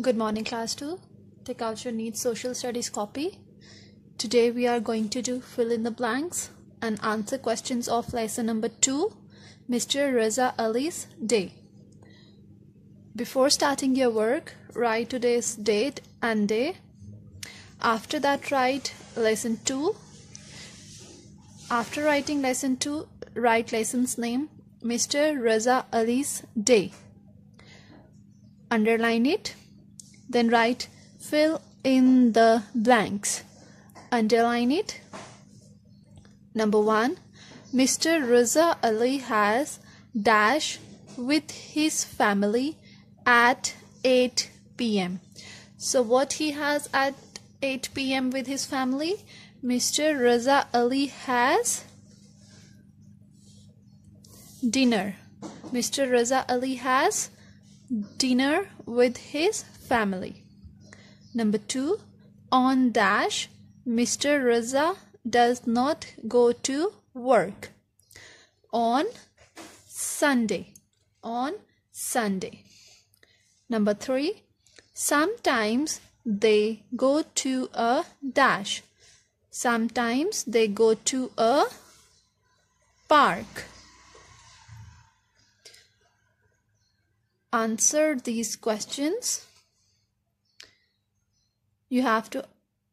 Good morning, class 2. Take out your neat social studies copy. Today we are going to do fill in the blanks and answer questions of lesson number 2, Mr. Raza Ali's day. Before starting your work, write today's date and day. After that, write lesson 2. After writing lesson 2, write lesson's name, Mr. Raza Ali's day. Underline it then write fill in the blanks. Underline it. Number 1. Mr. Raza Ali has dash with his family at 8 pm. So what he has at 8 pm with his family? Mr. Raza Ali has dinner. Mr. Raza Ali has dinner with his family. Number two, on dash, Mr. Raza does not go to work. On Sunday. On Sunday. Number three, sometimes they go to a dash. Sometimes they go to a park. Answer these questions you have to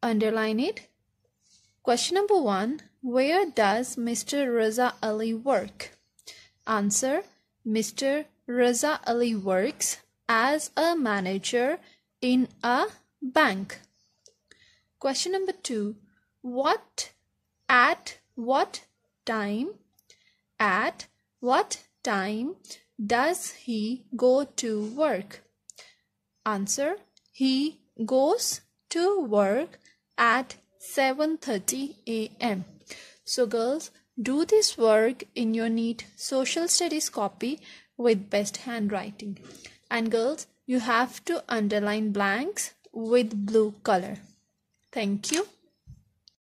underline it. Question number one Where does Mr. Raza Ali work? Answer Mr. Raza Ali works as a manager in a bank. Question number two What at what time at what time does he go to work? Answer He goes to work at 7:30 a.m. So girls, do this work in your neat social studies copy with best handwriting. And girls, you have to underline blanks with blue color. Thank you.